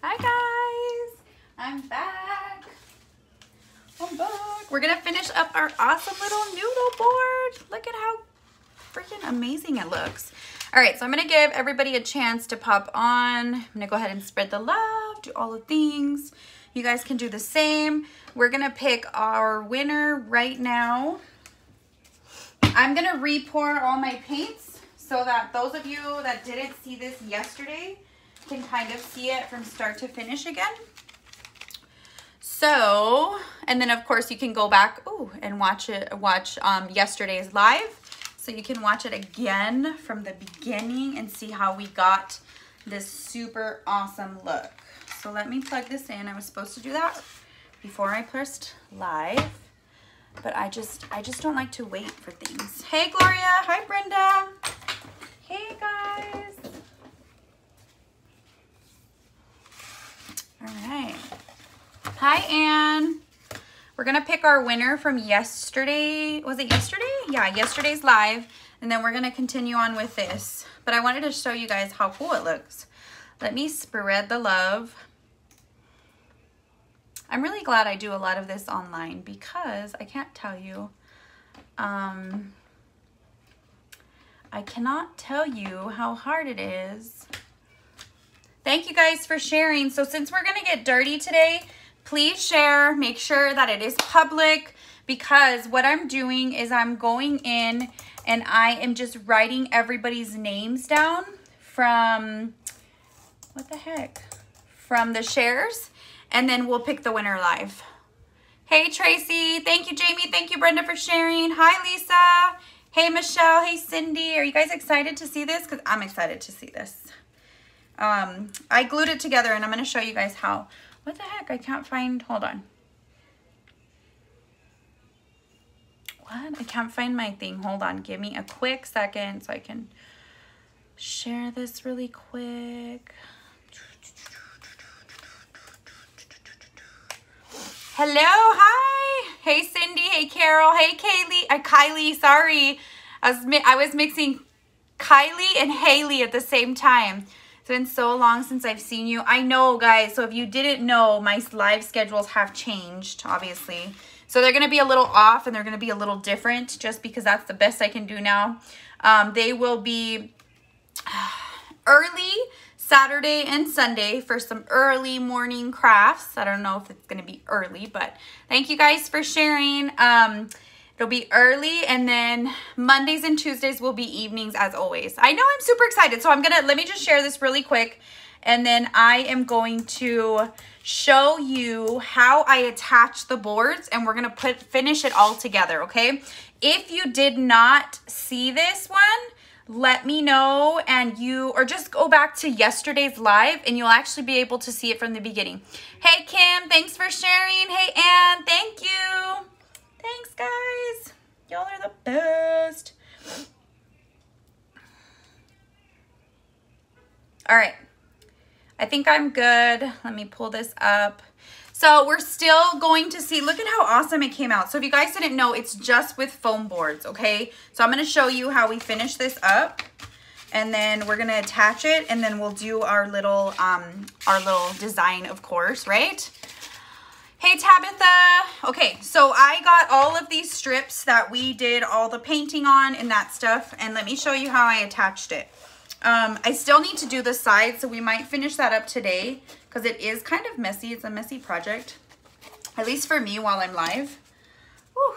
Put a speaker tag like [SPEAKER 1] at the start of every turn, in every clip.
[SPEAKER 1] Hi guys, I'm back. I'm back. We're gonna finish up our awesome little noodle board. Look at how freaking amazing it looks. All right, so I'm gonna give everybody a chance to pop on. I'm gonna go ahead and spread the love, do all the things. You guys can do the same. We're gonna pick our winner right now. I'm gonna re-pour all my paints so that those of you that didn't see this yesterday can kind of see it from start to finish again. So, and then of course you can go back ooh, and watch it, watch um, yesterday's live. So you can watch it again from the beginning and see how we got this super awesome look. So let me plug this in. I was supposed to do that before I pressed live, but I just, I just don't like to wait for things. Hey Gloria, hi Brenda. Hey guys. All right. Hi, Anne. We're going to pick our winner from yesterday. Was it yesterday? Yeah, yesterday's live. And then we're going to continue on with this. But I wanted to show you guys how cool it looks. Let me spread the love. I'm really glad I do a lot of this online because I can't tell you. Um, I cannot tell you how hard it is Thank you guys for sharing. So since we're going to get dirty today, please share. Make sure that it is public because what I'm doing is I'm going in and I am just writing everybody's names down from, what the heck? From the shares and then we'll pick the winner live. Hey Tracy, thank you Jamie, thank you Brenda for sharing. Hi Lisa, hey Michelle, hey Cindy. Are you guys excited to see this? Because I'm excited to see this. Um, I glued it together and I'm going to show you guys how. What the heck? I can't find, hold on. What? I can't find my thing. Hold on. Give me a quick second so I can share this really quick. Hello, hi. Hey, Cindy. Hey, Carol. Hey, Kaylee. Uh, Kylie, sorry. I was, I was mixing Kylie and Haley at the same time. It's been so long since I've seen you. I know, guys. So if you didn't know, my live schedules have changed, obviously. So they're going to be a little off and they're going to be a little different just because that's the best I can do now. Um, they will be early Saturday and Sunday for some early morning crafts. I don't know if it's going to be early, but thank you guys for sharing. Um, It'll be early and then Mondays and Tuesdays will be evenings as always. I know I'm super excited. So I'm going to, let me just share this really quick. And then I am going to show you how I attach the boards and we're going to put finish it all together, okay? If you did not see this one, let me know and you, or just go back to yesterday's live and you'll actually be able to see it from the beginning. Hey Kim, thanks for sharing. Hey Ann, thank you. Thanks, guys. Y'all are the best. All right. I think I'm good. Let me pull this up. So we're still going to see, look at how awesome it came out. So if you guys didn't know, it's just with foam boards, okay? So I'm gonna show you how we finish this up and then we're gonna attach it and then we'll do our little, um, our little design, of course, right? Hey Tabitha. Okay, so I got all of these strips that we did all the painting on and that stuff. And let me show you how I attached it. Um, I still need to do the sides, so we might finish that up today because it is kind of messy. It's a messy project, at least for me while I'm live. Whew.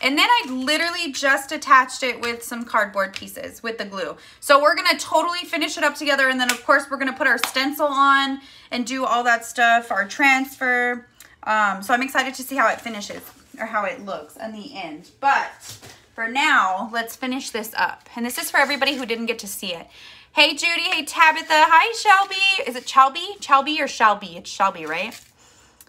[SPEAKER 1] And then I literally just attached it with some cardboard pieces with the glue. So we're gonna totally finish it up together and then of course we're gonna put our stencil on and do all that stuff, our transfer. Um, so I'm excited to see how it finishes or how it looks in the end. But for now, let's finish this up. And this is for everybody who didn't get to see it. Hey Judy, hey Tabitha, hi Shelby. Is it Shelby? Shelby or Shelby? It's Shelby, right?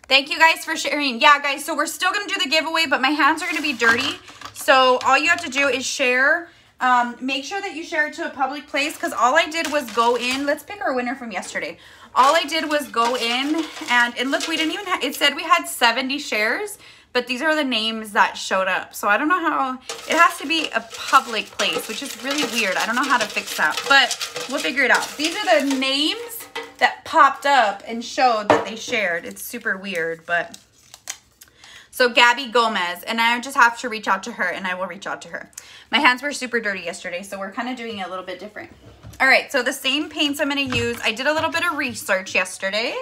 [SPEAKER 1] Thank you guys for sharing. Yeah, guys, so we're still going to do the giveaway, but my hands are going to be dirty. So all you have to do is share. Um, make sure that you share it to a public place because all I did was go in. Let's pick our winner from yesterday. All I did was go in and, and look, we didn't even have, it said we had 70 shares, but these are the names that showed up. So I don't know how, it has to be a public place, which is really weird. I don't know how to fix that, but we'll figure it out. These are the names that popped up and showed that they shared. It's super weird, but so Gabby Gomez, and I just have to reach out to her and I will reach out to her. My hands were super dirty yesterday, so we're kind of doing it a little bit different. All right, so the same paints I'm gonna use. I did a little bit of research yesterday.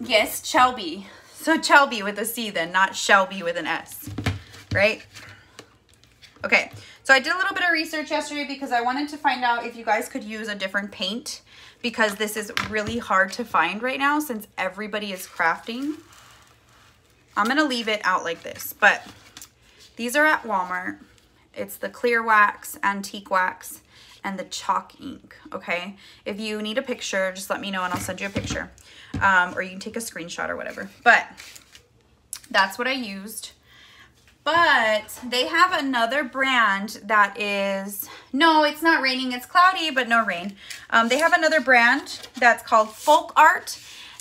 [SPEAKER 1] Yes, Shelby. So Shelby with a C then, not Shelby with an S, right? Okay, so I did a little bit of research yesterday because I wanted to find out if you guys could use a different paint because this is really hard to find right now since everybody is crafting. I'm to leave it out like this, but these are at Walmart. It's the clear wax, antique wax, and the chalk ink, okay? If you need a picture, just let me know and I'll send you a picture. Um, or you can take a screenshot or whatever. But that's what I used. But they have another brand that is, no, it's not raining. It's cloudy, but no rain. Um, they have another brand that's called Folk Art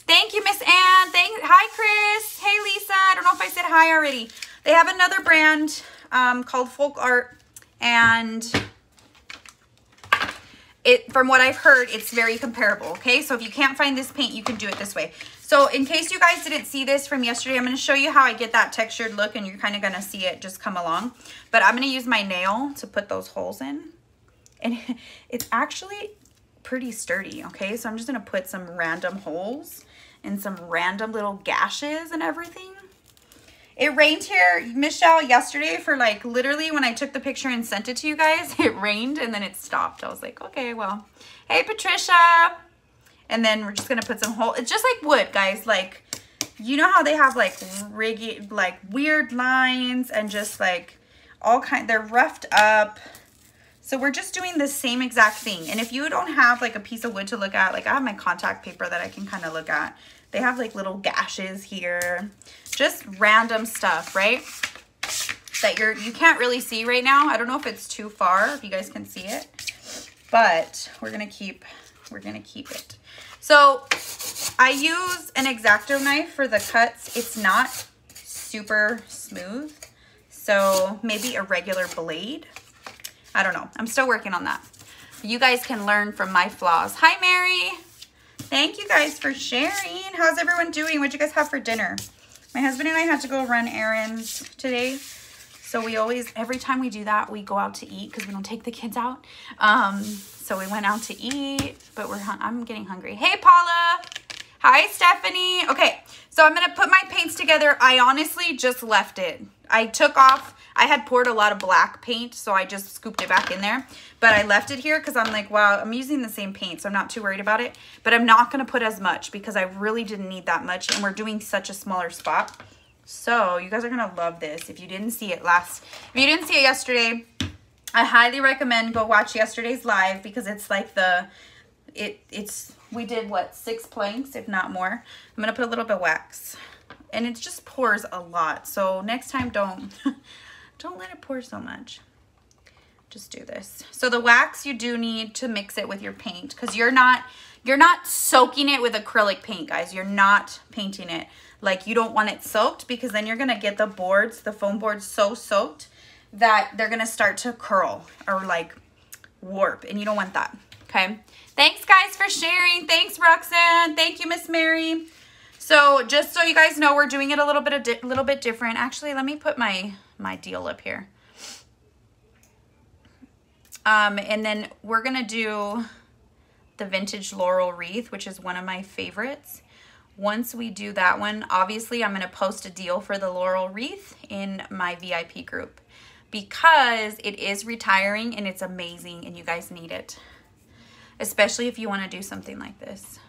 [SPEAKER 1] Thank you, Miss Ann. Thank. Hi, Chris. Hey, Lisa. I don't know if I said hi already. They have another brand um, called Folk Art, and it, from what I've heard, it's very comparable. Okay, so if you can't find this paint, you can do it this way. So in case you guys didn't see this from yesterday, I'm going to show you how I get that textured look, and you're kind of going to see it just come along. But I'm going to use my nail to put those holes in, and it's actually pretty sturdy. Okay, so I'm just going to put some random holes and some random little gashes and everything. It rained here, Michelle, yesterday for like literally when I took the picture and sent it to you guys, it rained and then it stopped. I was like, okay, well, hey, Patricia. And then we're just going to put some hole. It's just like wood, guys. Like, you know how they have like riggy, like weird lines and just like all kind, they're roughed up. So we're just doing the same exact thing. And if you don't have like a piece of wood to look at, like I have my contact paper that I can kind of look at. They have like little gashes here, just random stuff, right? That you're, you can't really see right now. I don't know if it's too far, if you guys can see it, but we're going to keep, we're going to keep it. So I use an X-Acto knife for the cuts. It's not super smooth. So maybe a regular blade. I don't know. I'm still working on that. You guys can learn from my flaws. Hi, Mary. Thank you guys for sharing. How's everyone doing? What'd you guys have for dinner? My husband and I had to go run errands today. So we always, every time we do that, we go out to eat because we don't take the kids out. Um, so we went out to eat, but we're, I'm getting hungry. Hey, Paula. Hi, Stephanie. Okay, so I'm going to put my paints together. I honestly just left it. I took off I had poured a lot of black paint, so I just scooped it back in there. But I left it here because I'm like, wow, I'm using the same paint, so I'm not too worried about it. But I'm not going to put as much because I really didn't need that much, and we're doing such a smaller spot. So you guys are going to love this. If you didn't see it last, if you didn't see it yesterday, I highly recommend go watch yesterday's live because it's like the, it it's, we did what, six planks, if not more. I'm going to put a little bit wax and it just pours a lot. So next time don't, Don't let it pour so much. Just do this. So the wax, you do need to mix it with your paint because you're not, you're not soaking it with acrylic paint, guys. You're not painting it. Like you don't want it soaked because then you're going to get the boards, the foam boards so soaked that they're to start to curl or like warp and you don't want that. Okay. Thanks guys for sharing. Thanks Roxanne. Thank you, Miss Mary. So just so you guys know, we're doing it a little bit a little bit different. Actually, let me put my my deal up here. Um, and then we're to do the vintage laurel wreath, which is one of my favorites. Once we do that one, obviously I'm to post a deal for the laurel wreath in my VIP group because it is retiring and it's amazing and you guys need it. Especially if you want to do something like this.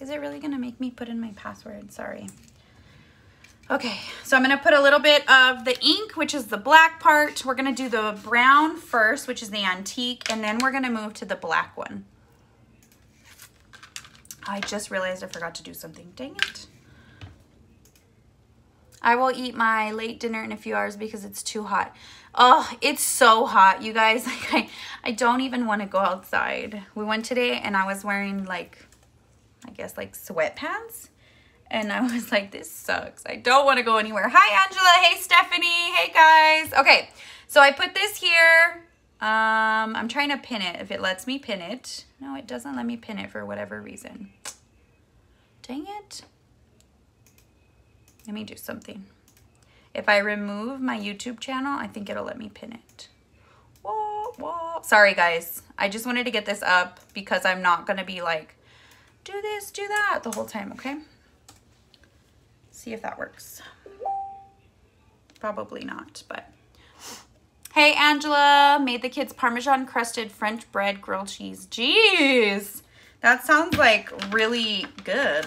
[SPEAKER 1] Is it really going to make me put in my password? Sorry. Okay, so I'm gonna put a little bit of the ink, which is the black part. We're gonna do the brown first, which is the antique, and then we're gonna move to the black one. I just realized I forgot to do something, dang it. I will eat my late dinner in a few hours because it's too hot. Oh, it's so hot, you guys. Like I, I don't even want to go outside. We went today and I was wearing like, I guess like sweatpants and I was like, this sucks. I don't want to go anywhere. Hi, Angela. Hey, Stephanie. Hey, guys. Okay, so I put this here. Um, I'm trying to pin it if it lets me pin it. No, it doesn't let me pin it for whatever reason. Dang it. Let me do something. If I remove my YouTube channel, I think it'll let me pin it. Whoa, whoa. Sorry, guys. I just wanted to get this up because I'm not going to be like, do this, do that the whole time, okay? See if that works. Probably not, but Hey, Angela, made the kids Parmesan crusted French bread grilled cheese. Jeez, that sounds like really good.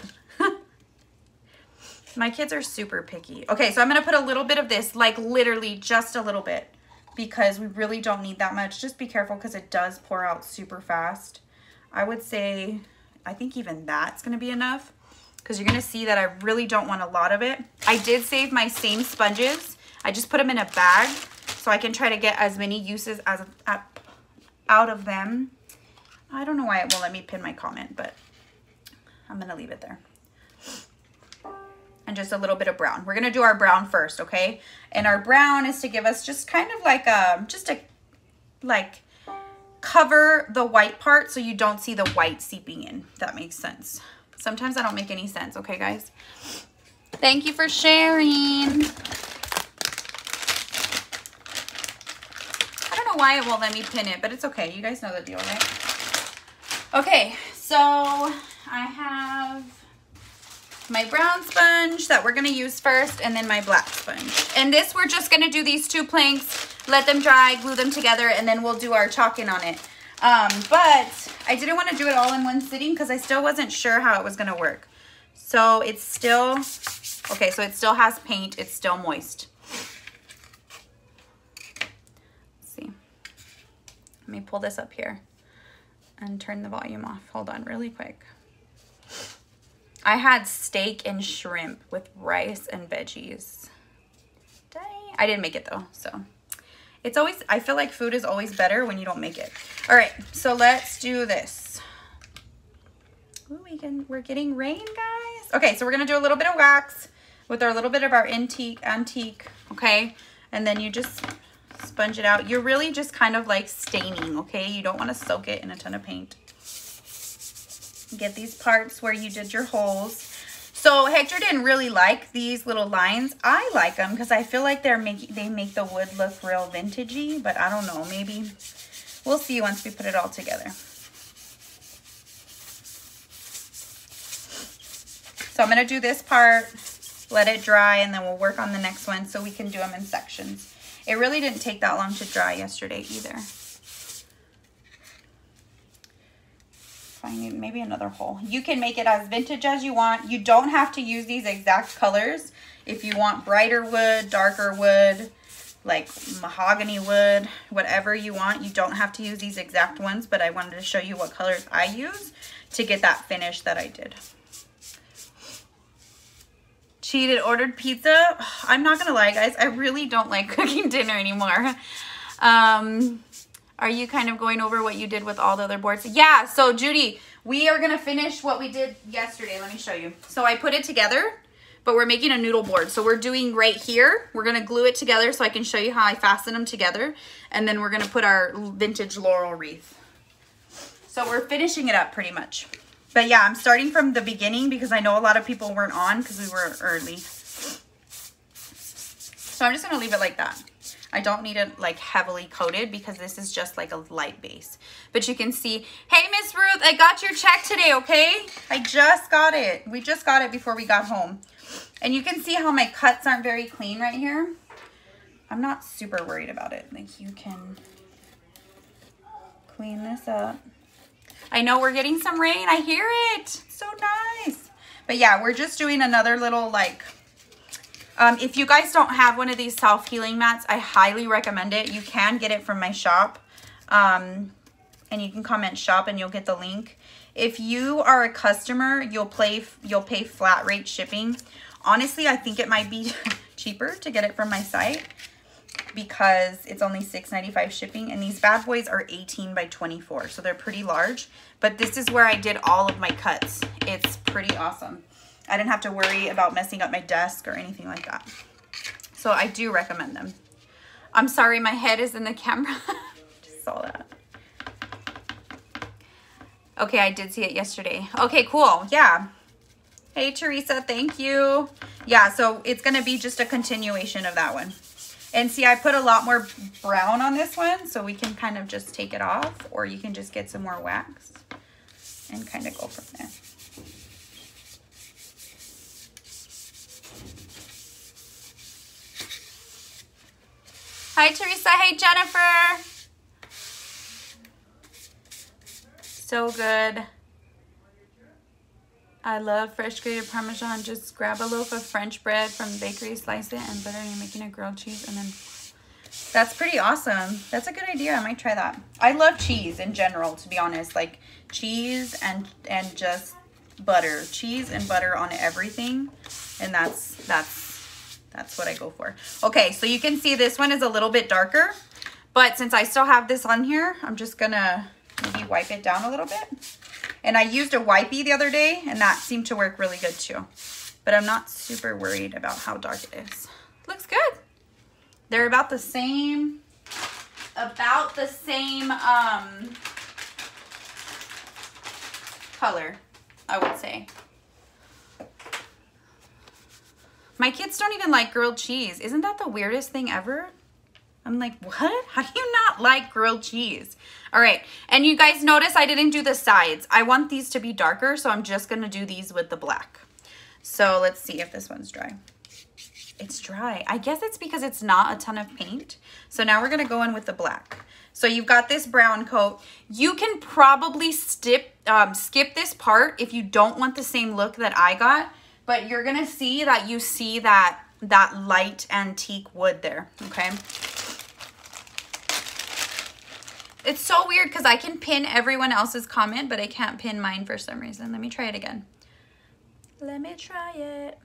[SPEAKER 1] My kids are super picky. Okay, so I'm gonna put a little bit of this, like literally just a little bit because we really don't need that much. Just be careful because it does pour out super fast. I would say, I think even that's gonna be enough because you're gonna see that I really don't want a lot of it. I did save my same sponges. I just put them in a bag so I can try to get as many uses as out of them. I don't know why it won't let me pin my comment, but I'm going to leave it there. And just a little bit of brown. We're to do our brown first, okay? And our brown is to give us just kind of like a, just a, like, cover the white part so you don't see the white seeping in, that makes sense. Sometimes I don't make any sense, okay, guys? Thank you for sharing. I don't know why it won't let me pin it, but it's okay. You guys know the deal, right? Okay, so I have my brown sponge that we're gonna use first and then my black sponge. And this, we're just gonna do these two planks, let them dry, glue them together, and then we'll do our chalking on it. Um, but I didn't wanna do it all in one sitting because I still wasn't sure how it was gonna work. So it's still, okay, so it still has paint, it's still moist. See? Let me pull this up here and turn the volume off. Hold on really quick. I had steak and shrimp with rice and veggies. Dang. I didn't make it though, so. It's always, I feel like food is always better when you don't make it. All right, so let's do this. Ooh, we can, we're getting rain, guys. Okay, so we're gonna do a little bit of wax with our little bit of our antique, antique, okay? And then you just sponge it out. You're really just kind of like staining, okay? You don't want to soak it in a ton of paint. Get these parts where you did your holes. So Hector didn't really like these little lines. I like them because I feel like they're making they make the wood look real vintagey, but I don't know, maybe we'll see once we put it all together. So I'm gonna do this part, let it dry, and then we'll work on the next one so we can do them in sections. It really didn't take that long to dry yesterday either. Maybe another hole. You can make it as vintage as you want. You don't have to use these exact colors. If you want brighter wood, darker wood, like mahogany wood, whatever you want, you don't have to use these exact ones, but I wanted to show you what colors I use to get that finish that I did cheated, ordered pizza. I'm not gonna lie, guys. I really don't like cooking dinner anymore. Um, are you kind of going over what you did with all the other boards? Yeah, so Judy, we are gonna finish what we did yesterday. Let me show you. So I put it together, but we're making a noodle board. So we're doing right here. We're gonna glue it together so I can show you how I fasten them together. And then we're gonna put our vintage laurel wreath. So we're finishing it up pretty much. But yeah, I'm starting from the beginning because I know a lot of people weren't on because we were early. So I'm just going to leave it like that. I don't need it like heavily coated because this is just like a light base. But you can see, hey, Miss Ruth, I got your check today, okay? I just got it. We just got it before we got home. And you can see how my cuts aren't very clean right here. I'm not super worried about it. Like you can clean this up. I know we're getting some rain. I hear it. so nice. But yeah, we're just doing another little like, um, if you guys don't have one of these self-healing mats, I highly recommend it. You can get it from my shop. Um, and you can comment shop and you'll get the link. If you are a customer, you'll play you'll pay flat rate shipping. Honestly, I think it might be cheaper to get it from my site because it's only $6.95 shipping and these bad boys are 18 by 24 so they're pretty large but this is where I did all of my cuts it's pretty awesome I didn't have to worry about messing up my desk or anything like that so I do recommend them I'm sorry my head is in the camera Just saw that. Okay, I did see it yesterday. Okay, cool. Yeah. Hey, Teresa, thank you. Yeah, so it's going to be just a continuation of that one. And see, I put a lot more brown on this one, so we can kind of just take it off, or you can just get some more wax and kind of go from there. Hi, Teresa. Hey, Jennifer. So good. I love fresh grated Parmesan. Just grab a loaf of French bread from the bakery, slice it, and butter, you're making a grilled cheese, and then... That's pretty awesome. That's a good idea. I might try that. I love cheese in general, to be honest. Like, cheese and and just butter. Cheese and butter on everything. And that's, that's, that's what I go for. Okay, so you can see this one is a little bit darker. But since I still have this on here, I'm just to maybe wipe it down a little bit. And I used a wipey the other day, and that seemed to work really good too. But I'm not super worried about how dark it is. Looks good. They're about the same, about the same um, color, I would say. My kids don't even like grilled cheese. Isn't that the weirdest thing ever? I'm like, what? How do you not like grilled cheese? All right, and you guys notice I didn't do the sides. I want these to be darker, so I'm just gonna do these with the black. So let's see if this one's dry. It's dry. I guess it's because it's not a ton of paint. So now we're gonna go in with the black. So you've got this brown coat. You can probably skip, um, skip this part if you don't want the same look that I got, but you're gonna see that you see that, that light antique wood there, okay? It's so weird because I can pin everyone else's comment, but I can't pin mine for some reason. Let me try it again. Let me try it.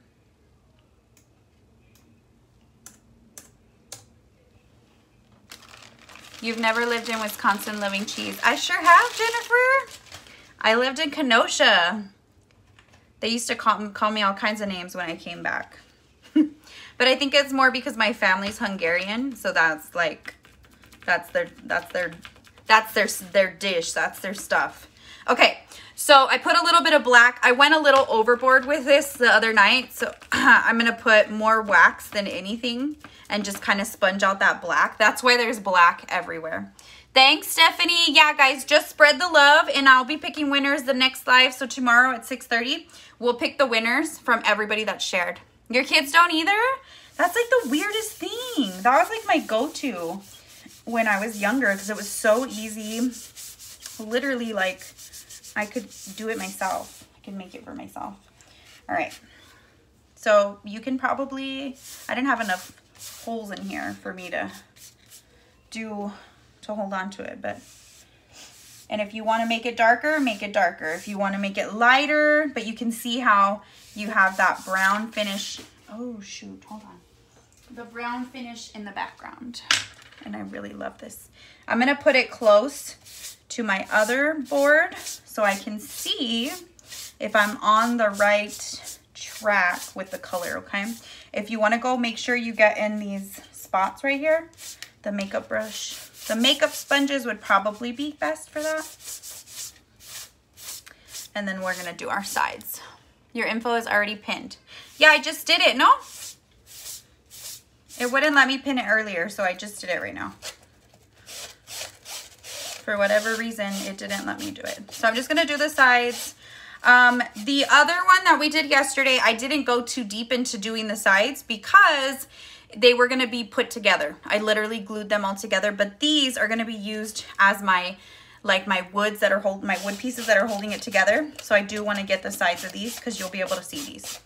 [SPEAKER 1] You've never lived in Wisconsin living cheese. I sure have, Jennifer. I lived in Kenosha. They used to call, call me all kinds of names when I came back. but I think it's more because my family's Hungarian. So that's like, that's their, that's their that's their, their dish. That's their stuff. Okay, so I put a little bit of black. I went a little overboard with this the other night. So I'm to put more wax than anything and just kind of sponge out that black. That's why there's black everywhere. Thanks, Stephanie. Yeah, guys, just spread the love, and I'll be picking winners the next live. So tomorrow at 6.30, we'll pick the winners from everybody that shared. Your kids don't either? That's like the weirdest thing. That was like my go-to when I was younger because it was so easy. Literally, like, I could do it myself. I could make it for myself. All right. So you can probably, I didn't have enough holes in here for me to do, to hold on to it, but, and if you want to make it darker, make it darker. If you want to make it lighter, but you can see how you have that brown finish. Oh, shoot, hold on. The brown finish in the background and I really love this. I'm gonna put it close to my other board so I can see if I'm on the right track with the color, okay? If you wanna go, make sure you get in these spots right here, the makeup brush. The makeup sponges would probably be best for that. And then we're gonna do our sides. Your info is already pinned. Yeah, I just did it, no? It wouldn't let me pin it earlier, so I just did it right now. For whatever reason, it didn't let me do it. So I'm just to do the sides. Um, the other one that we did yesterday, I didn't go too deep into doing the sides because they were going to be put together. I literally glued them all together, but these are going to be used as my like my woods that are hold my wood pieces that are holding it together. So I do want to get the sides of these because you'll be able to see these.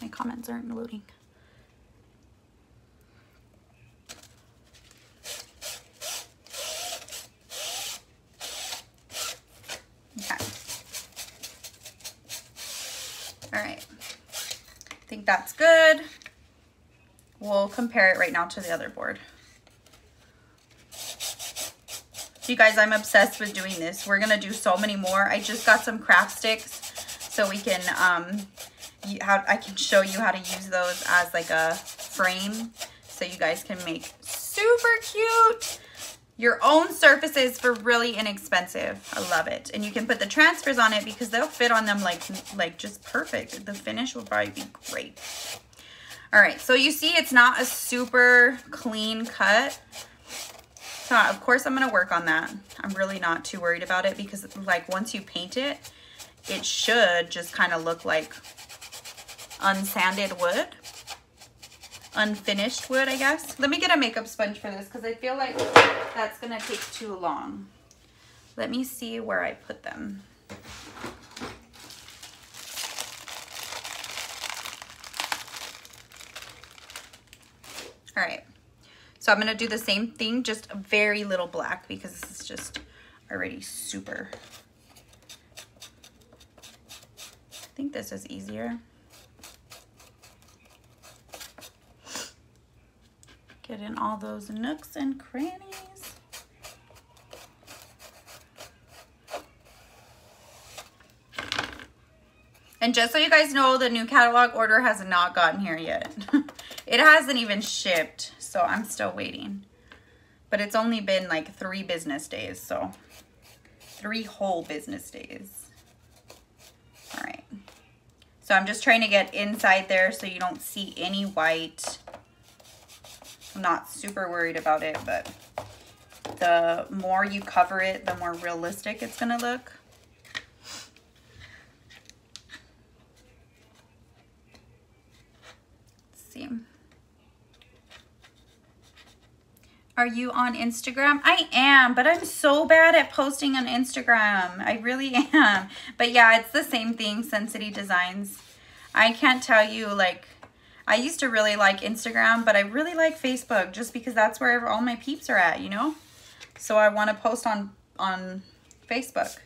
[SPEAKER 1] My comments aren't loading. Okay. All right, I think that's good. We'll compare it right now to the other board. You guys, I'm obsessed with doing this. We're gonna do so many more. I just got some craft sticks so we can, um, how, I can show you how to use those as like a frame so you guys can make super cute your own surfaces for really inexpensive. I love it. And you can put the transfers on it because they'll fit on them like, like just perfect. The finish will probably be great. All right, so you see it's not a super clean cut. So of course I'm gonna work on that. I'm really not too worried about it because like once you paint it, it should just kind of look like unsanded wood unfinished wood, I guess. Let me get a makeup sponge for this because I feel like that's to take too long. Let me see where I put them. All right. So I'm going to do the same thing, just a very little black because this is just already super. I think this is easier. Get in all those nooks and crannies. And just so you guys know, the new catalog order has not gotten here yet. it hasn't even shipped, so I'm still waiting. But it's only been like three business days, so three whole business days. All right. So I'm just trying to get inside there so you don't see any white. I'm not super worried about it, but the more you cover it, the more realistic it's going to look. Let's see. Are you on Instagram? I am, but I'm so bad at posting on Instagram. I really am. But yeah, it's the same thing, Sensity Designs. I can't tell you, like, I used to really like Instagram, but I really like Facebook just because that's where all my peeps are at, you know? So I want to post on, on Facebook.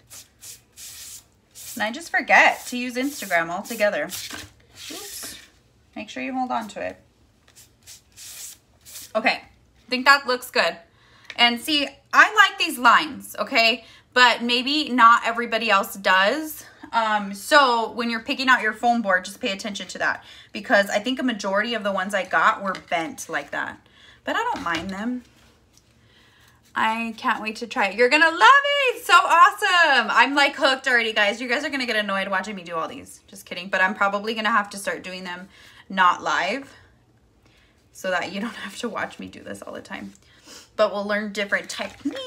[SPEAKER 1] And I just forget to use Instagram altogether. Oops. Make sure you hold on to it. Okay, think that looks good. And see, I like these lines, okay? But maybe not everybody else does. Um, so when you're picking out your foam board, just pay attention to that because I think a majority of the ones I got were bent like that, but I don't mind them. I can't wait to try it. You're going to love it. It's so awesome. I'm like hooked already, guys. You guys are going to get annoyed watching me do all these. Just kidding. But I'm probably going to have to start doing them not live so that you don't have to watch me do this all the time. But we'll learn different techniques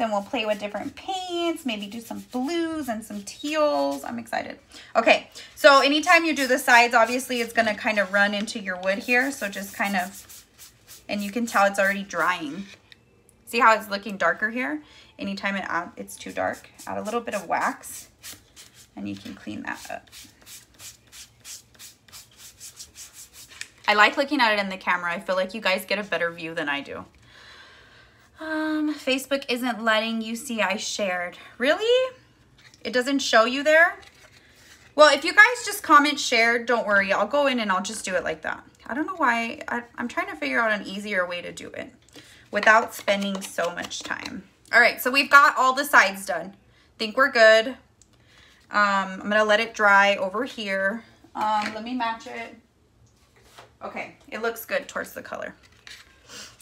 [SPEAKER 1] and we'll play with different paints, maybe do some blues and some teals. I'm excited. Okay, so anytime you do the sides, obviously it's gonna kind of run into your wood here. So just kind of, and you can tell it's already drying. See how it's looking darker here? Anytime it uh, it's too dark, add a little bit of wax and you can clean that up. I like looking at it in the camera. I feel like you guys get a better view than I do. Um, Facebook isn't letting you see I shared. Really? It doesn't show you there? Well, if you guys just comment shared, don't worry. I'll go in and I'll just do it like that. I don't know why. I, I'm trying to figure out an easier way to do it without spending so much time. All right, so we've got all the sides done. Think we're good. Um, I'm going to let it dry over here. Um, let me match it. Okay, it looks good towards the color.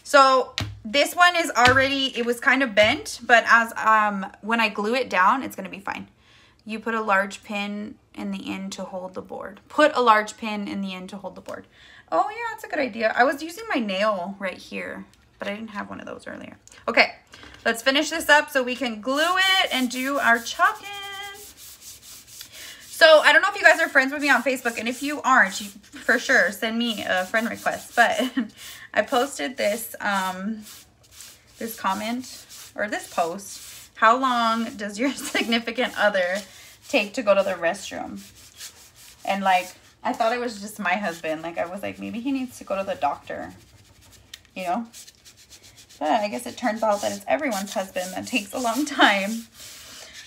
[SPEAKER 1] So this one is already, it was kind of bent, but as um when I glue it down, it's to be fine. You put a large pin in the end to hold the board. Put a large pin in the end to hold the board. Oh yeah, that's a good idea. I was using my nail right here, but I didn't have one of those earlier. Okay, let's finish this up so we can glue it and do our chalking. So I don't know if you guys are friends with me on Facebook, and if you aren't, you for sure send me a friend request. But I posted this um, this comment or this post. How long does your significant other take to go to the restroom? And like, I thought it was just my husband. Like I was like, maybe he needs to go to the doctor, you know? But I guess it turns out that it's everyone's husband that takes a long time.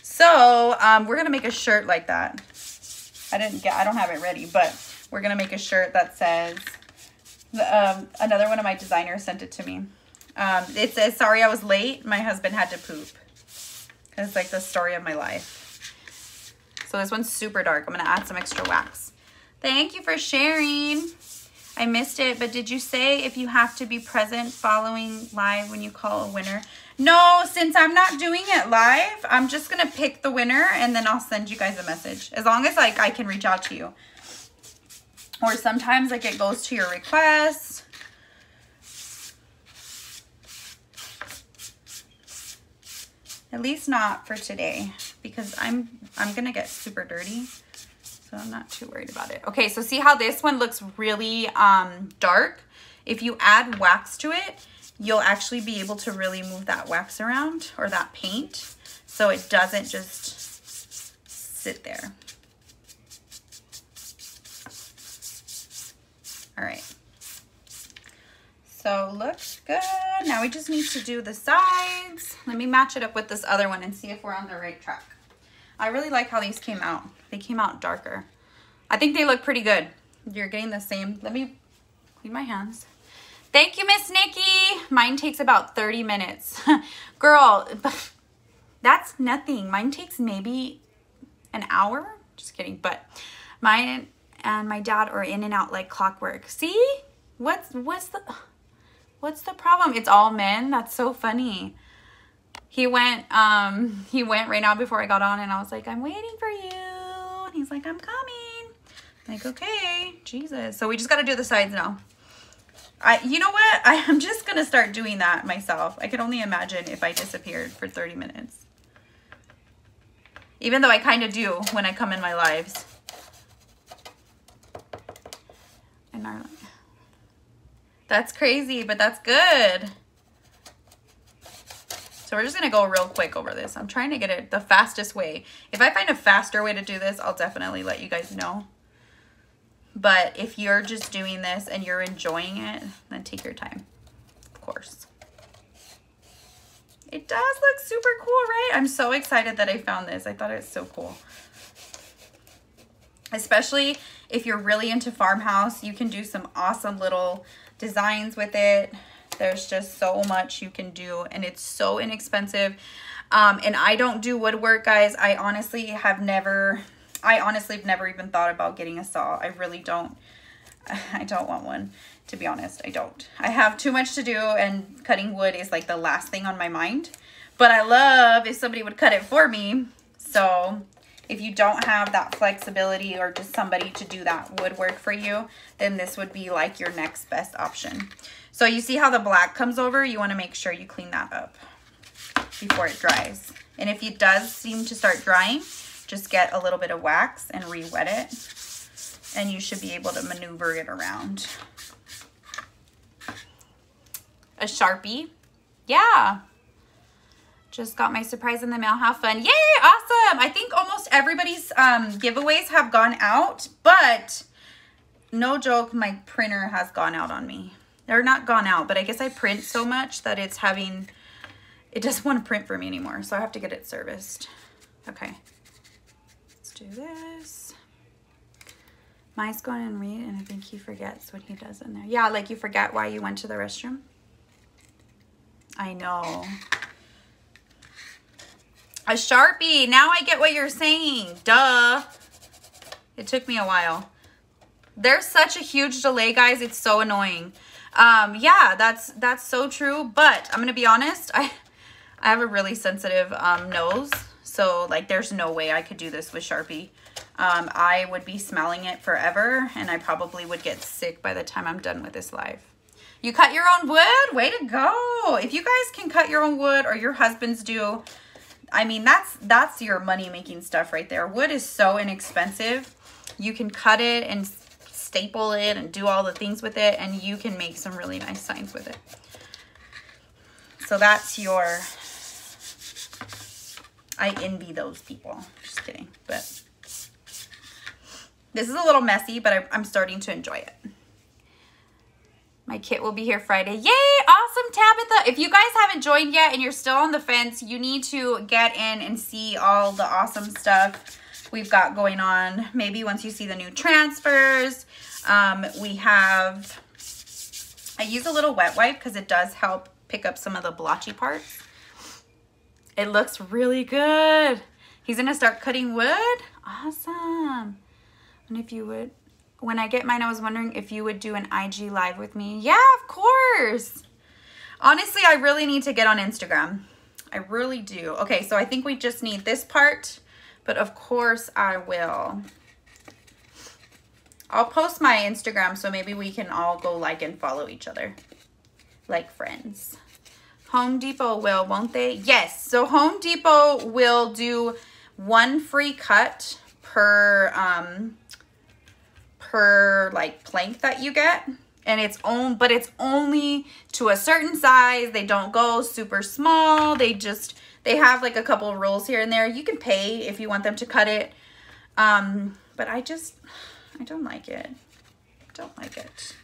[SPEAKER 1] So um, we're going to make a shirt like that. I didn't get, I don't have it ready, but we're going to make a shirt that says, um, another one of my designers sent it to me. Um, it says, sorry I was late. My husband had to poop. It's like the story of my life. So this one's super dark. I'm going to add some extra wax. Thank you for sharing. I missed it, but did you say if you have to be present following live when you call a winner? No, since I'm not doing it live, I'm just going to pick the winner and then I'll send you guys a message. As long as like I can reach out to you. Or sometimes like it goes to your request. At least not for today because I'm I'm going to get super dirty. So I'm not too worried about it. Okay, so see how this one looks really um, dark? If you add wax to it, you'll actually be able to really move that wax around or that paint so it doesn't just sit there. All right. So looks good. Now we just need to do the sides. Let me match it up with this other one and see if we're on the right track. I really like how these came out. They came out darker. I think they look pretty good. You're getting the same. Let me clean my hands. Thank you, Miss Nikki. Mine takes about 30 minutes. Girl, that's nothing. Mine takes maybe an hour. Just kidding. But mine and my dad are in and out like clockwork. See? What's what's the what's the problem? It's all men. That's so funny. He went um he went right now before I got on and I was like, "I'm waiting for you." And he's like, "I'm coming." I'm like, "Okay, Jesus." So we just got to do the sides now. I, you know what? I, am just going to start doing that myself. I can only imagine if I disappeared for 30 minutes. Even though I kind of do when I come in my lives. Our, that's crazy, but that's good. So we're just going to go real quick over this. I'm trying to get it the fastest way. If I find a faster way to do this, I'll definitely let you guys know. But if you're just doing this and you're enjoying it, then take your time, of course. It does look super cool, right? I'm so excited that I found this. I thought it was so cool. Especially if you're really into farmhouse, you can do some awesome little designs with it. There's just so much you can do and it's so inexpensive. Um, and I don't do woodwork, guys. I honestly have never I honestly have never even thought about getting a saw. I really don't. I don't want one, to be honest. I don't. I have too much to do and cutting wood is like the last thing on my mind. But I love if somebody would cut it for me. So if you don't have that flexibility or just somebody to do that woodwork for you, then this would be like your next best option. So you see how the black comes over? You want to make sure you clean that up before it dries. And if it does seem to start drying, just get a little bit of wax and re-wet it and you should be able to maneuver it around. A Sharpie. Yeah. Just got my surprise in the mail. Have fun. Yay, awesome. I think almost everybody's um, giveaways have gone out, but no joke, my printer has gone out on me. They're not gone out, but I guess I print so much that it's having, it doesn't want to print for me anymore, so I have to get it serviced. Okay do this. Mine's going and read, and I think he forgets what he does in there. Yeah, like you forget why you went to the restroom. I know. A Sharpie. Now I get what you're saying. Duh. It took me a while. There's such a huge delay, guys. It's so annoying. Um, yeah, that's that's so true. But I'm going to be honest. I, I have a really sensitive um, nose. So like there's no way I could do this with Sharpie. Um, I would be smelling it forever and I probably would get sick by the time I'm done with this live. You cut your own wood? Way to go. If you guys can cut your own wood or your husbands do, I mean, that's, that's your money making stuff right there. Wood is so inexpensive. You can cut it and staple it and do all the things with it and you can make some really nice signs with it. So that's your I envy those people. Just kidding. But this is a little messy, but I, I'm starting to enjoy it. My kit will be here Friday. Yay! Awesome, Tabitha. If you guys haven't joined yet and you're still on the fence, you need to get in and see all the awesome stuff we've got going on. Maybe once you see the new transfers. Um, we have, I use a little wet wipe because it does help pick up some of the blotchy parts. It looks really good. He's gonna start cutting wood. Awesome. And if you would, when I get mine, I was wondering if you would do an IG live with me. Yeah, of course. Honestly, I really need to get on Instagram. I really do. Okay, so I think we just need this part, but of course I will. I'll post my Instagram so maybe we can all go like and follow each other like friends. Home Depot will, won't they? Yes. So Home Depot will do one free cut per um per like plank that you get. And it's own but it's only to a certain size. They don't go super small. They just they have like a couple rules here and there. You can pay if you want them to cut it. Um but i just i don't like it. Don't like it.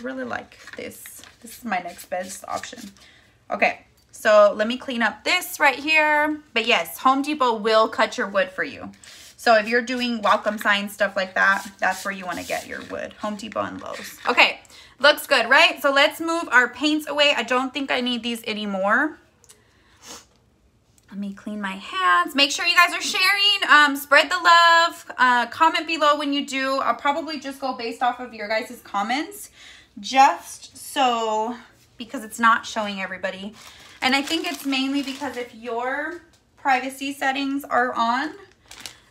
[SPEAKER 1] Really like this. This is my next best option okay so let me clean up this right here but yes home depot will cut your wood for you so if you're doing welcome signs, stuff like that, that's where you want to get your wood. Home Depot and Lowe's. Okay, looks good, right? So let's move our paints away. I don't think I need these anymore. Let me clean my hands. Make sure you guys are sharing. Um, spread the love. Uh, comment below when you do. I'll probably just go based off of your guys' comments. Just so, because it's not showing everybody. And I think it's mainly because if your privacy settings are on,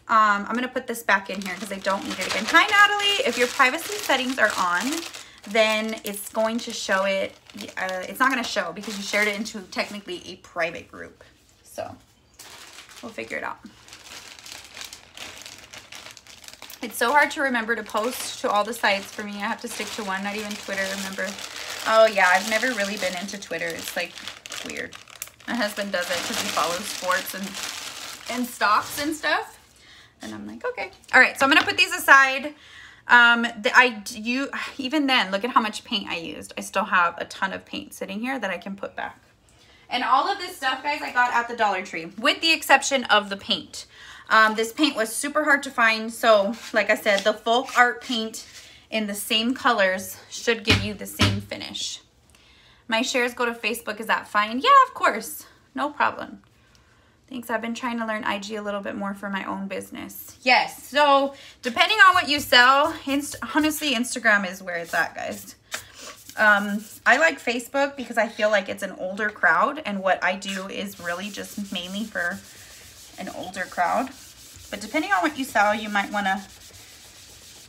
[SPEAKER 1] um, I'm going to put this back in here because I don't need it again. Hi, Natalie. If your privacy settings are on, then it's going to show it. Uh, it's not going to show because you shared it into technically a private group. So we'll figure it out. It's so hard to remember to post to all the sites for me. I have to stick to one, not even Twitter, remember. Oh yeah, I've never really been into Twitter. It's like weird. My husband does it because he follows sports and, and stocks and stuff. And I'm like, okay. All right, so I'm gonna put these aside. Um, the, I you even then, look at how much paint I used. I still have a ton of paint sitting here that I can put back. And all of this stuff, guys, I got at the Dollar Tree, with the exception of the paint. Um, this paint was super hard to find. So, like I said, the folk art paint in the same colors should give you the same finish. My shares go to Facebook. Is that fine? Yeah, of course. No problem. Thanks. I've been trying to learn IG a little bit more for my own business. Yes. So depending on what you sell, inst honestly, Instagram is where it's at, guys. Um, I like Facebook because I feel like it's an older crowd and what I do is really just mainly for an older crowd. But depending on what you sell, you might want to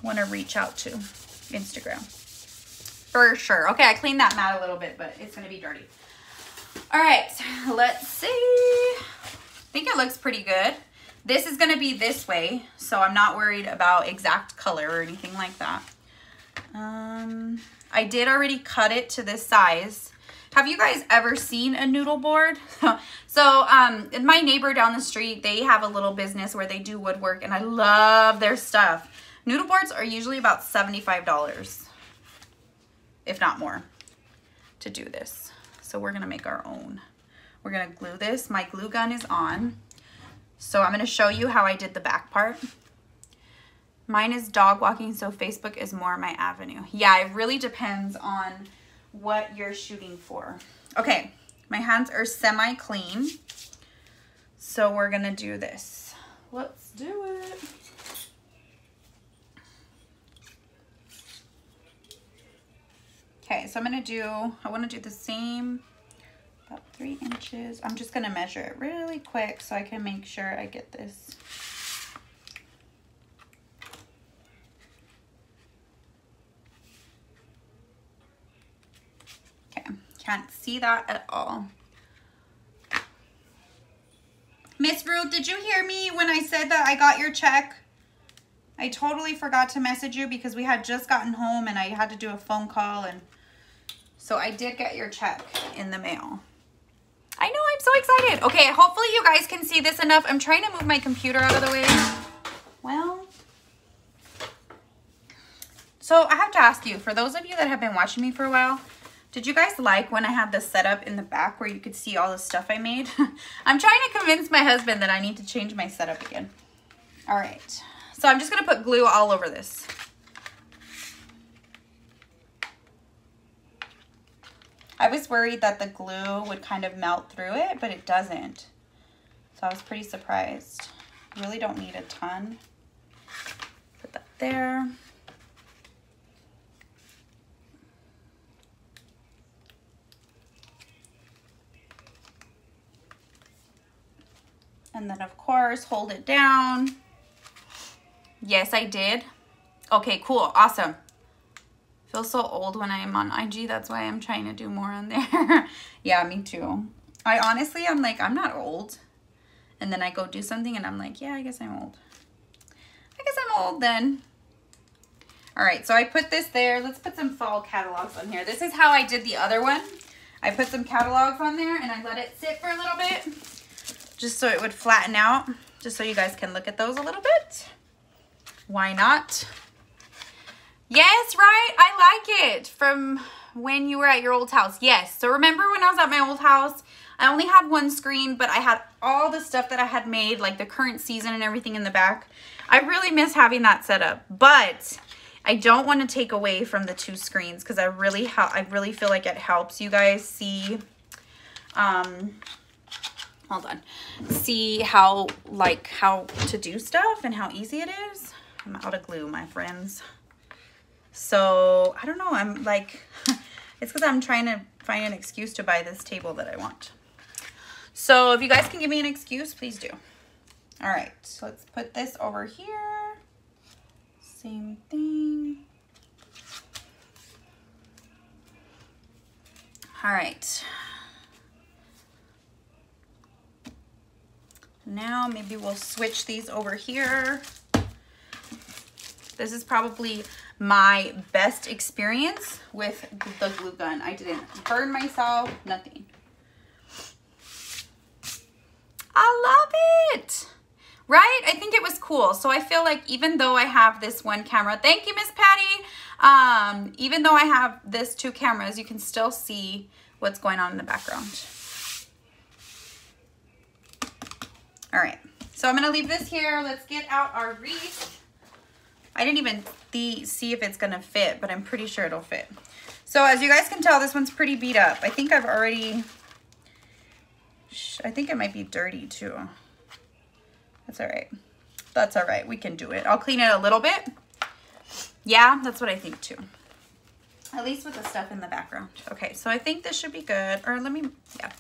[SPEAKER 1] want to reach out to Instagram. For sure. Okay, I cleaned that mat a little bit, but it's going to be dirty. All right, let's see I think it looks pretty good. This is gonna be this way, so I'm not worried about exact color or anything like that. Um, I did already cut it to this size. Have you guys ever seen a noodle board? so um, my neighbor down the street, they have a little business where they do woodwork and I love their stuff. Noodle boards are usually about $75, if not more, to do this. So we're gonna make our own. We're gonna glue this. My glue gun is on. So I'm gonna show you how I did the back part. Mine is dog walking, so Facebook is more my avenue. Yeah, it really depends on what you're shooting for. Okay, my hands are semi-clean. So we're gonna do this. Let's do it. Okay, so I'm gonna do, I wanna do the same about three inches. I'm just gonna measure it really quick so I can make sure I get this. Okay, can't see that at all. Miss Ruth, did you hear me when I said that I got your check? I totally forgot to message you because we had just gotten home and I had to do a phone call and so I did get your check in the mail. I know, I'm so excited. Okay, hopefully you guys can see this enough. I'm trying to move my computer out of the way. Well, so I have to ask you, for those of you that have been watching me for a while, did you guys like when I had this setup in the back where you could see all the stuff I made? I'm trying to convince my husband that I need to change my setup again. All right, so I'm just gonna put glue all over this. I was worried that the glue would kind of melt through it, but it doesn't. So I was pretty surprised. Really don't need a ton. Put that there. And then of course, hold it down. Yes, I did. Okay, cool, awesome. Feel so old when I'm on IG. That's why I'm trying to do more on there. yeah, me too. I honestly, I'm like, I'm not old. And then I go do something and I'm like, yeah, I guess I'm old. I guess I'm old then. All right, so I put this there. Let's put some fall catalogs on here. This is how I did the other one. I put some catalogs on there and I let it sit for a little bit just so it would flatten out, just so you guys can look at those a little bit. Why not? Yes, right? I like it from when you were at your old house. Yes. So remember when I was at my old house, I only had one screen, but I had all the stuff that I had made, like the current season and everything in the back. I really miss having that set up, but I don't want to take away from the two screens because I really I really feel like it helps you guys see um hold on see how like how to do stuff and how easy it is I'm out of glue my friends so I don't know I'm like it's because I'm trying to find an excuse to buy this table that I want so if you guys can give me an excuse please do all right so let's put this over here same thing. All right. Now maybe we'll switch these over here. This is probably my best experience with the glue gun. I didn't burn myself, nothing. I love it. Right? I think it was cool. So I feel like even though I have this one camera, thank you, Miss Patty. Um, even though I have this two cameras, you can still see what's going on in the background. All right, so I'm gonna leave this here. Let's get out our wreath. I didn't even see if it's gonna fit, but I'm pretty sure it'll fit. So as you guys can tell, this one's pretty beat up. I think I've already, I think it might be dirty too. That's all right. That's all right. We can do it. I'll clean it a little bit. Yeah, that's what I think too. At least with the stuff in the background. Okay, so I think this should be good. Or let me, yeah.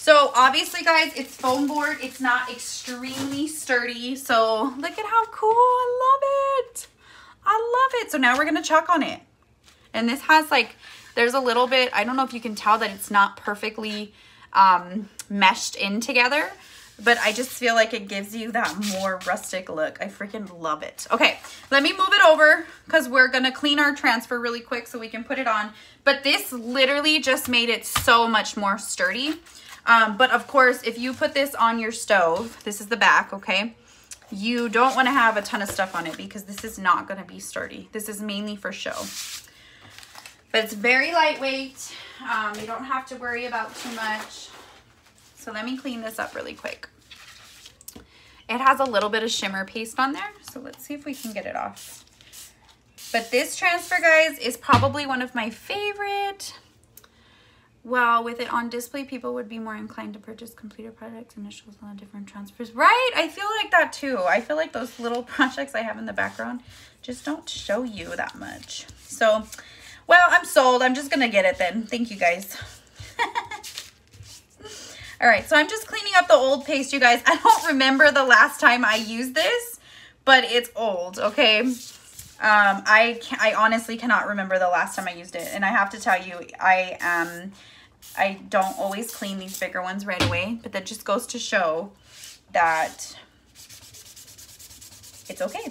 [SPEAKER 1] So obviously, guys, it's foam board. It's not extremely sturdy. So look at how cool. I love it. I love it. So now we're to chalk on it. And this has like, there's a little bit, I don't know if you can tell that it's not perfectly um, meshed in together but I just feel like it gives you that more rustic look. I freaking love it. Okay, let me move it over because we're gonna clean our transfer really quick so we can put it on. But this literally just made it so much more sturdy. Um, but of course, if you put this on your stove, this is the back, okay? You don't wanna have a ton of stuff on it because this is not gonna be sturdy. This is mainly for show. But it's very lightweight. Um, you don't have to worry about too much. So let me clean this up really quick. It has a little bit of shimmer paste on there. So let's see if we can get it off. But this transfer, guys, is probably one of my favorite. Well, with it on display, people would be more inclined to purchase completed projects, initials on different transfers. Right? I feel like that too. I feel like those little projects I have in the background just don't show you that much. So, well, I'm sold. I'm just going to get it then. Thank you, guys. All right, so I'm just cleaning up the old paste, you guys. I don't remember the last time I used this, but it's old, okay? Um, I, I honestly cannot remember the last time I used it. And I have to tell you, I um, I don't always clean these bigger ones right away, but that just goes to show that it's okay.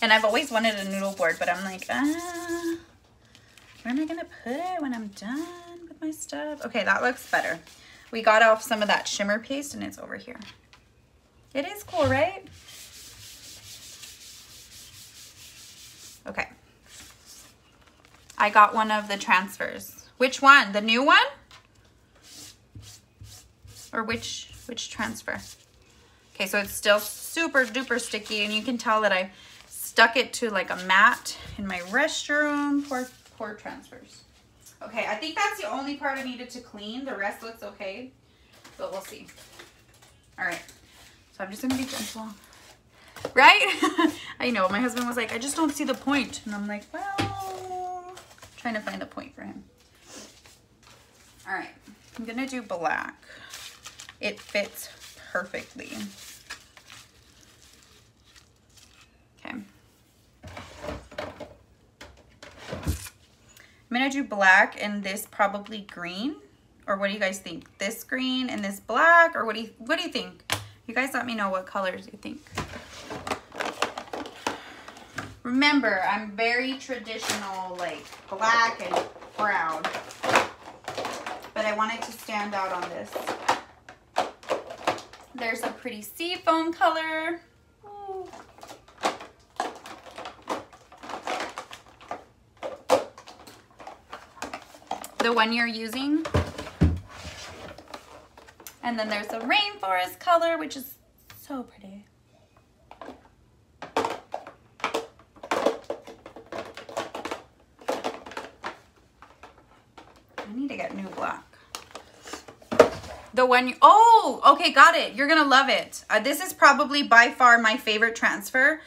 [SPEAKER 1] And I've always wanted a noodle board, but I'm like, ah, where am I going to put it when I'm done with my stuff? Okay, that looks better. We got off some of that shimmer paste and it's over here. It is cool, right? Okay. I got one of the transfers. Which one? The new one? Or which which transfer? Okay, so it's still super duper sticky and you can tell that I stuck it to like a mat in my restroom. Poor, poor transfers. Okay, I think that's the only part I needed to clean. The rest looks okay, but we'll see. All right, so I'm just gonna be gentle. Right? I know, my husband was like, I just don't see the point. And I'm like, well, trying to find the point for him. All right, I'm gonna do black. It fits perfectly. Okay. I'm gonna do black and this probably green. Or what do you guys think? This green and this black, or what do you what do you think? You guys let me know what colors you think. Remember, I'm very traditional, like black and brown. But I wanted to stand out on this. There's a pretty seafoam color. Ooh. The one you're using. And then there's a rainforest color, which is so pretty. I need to get new black. The one, you, oh, okay, got it. You're to love it. Uh, this is probably by far my favorite transfer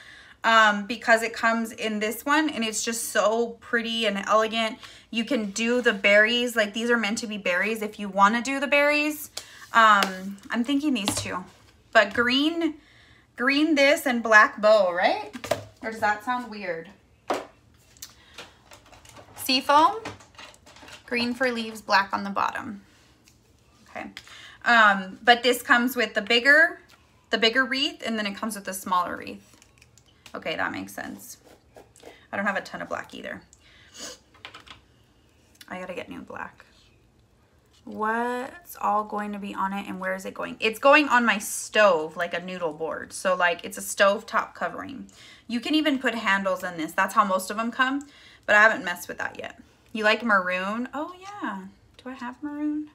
[SPEAKER 1] um, because it comes in this one and it's just so pretty and elegant. You can do the berries, like these are meant to be berries if you want to do the berries. Um, I'm thinking these two, but green, green this and black bow, right? Or does that sound weird? Seafoam, green for leaves, black on the bottom. Okay. Um, but this comes with the bigger, the bigger wreath, and then it comes with the smaller wreath. Okay, that makes sense. I don't have a ton of black either. I gotta get new black. What's all going to be on it and where is it going? It's going on my stove like a noodle board. So like it's a stove top covering. You can even put handles in this. That's how most of them come, but I haven't messed with that yet. You like maroon? Oh yeah. Do I have maroon?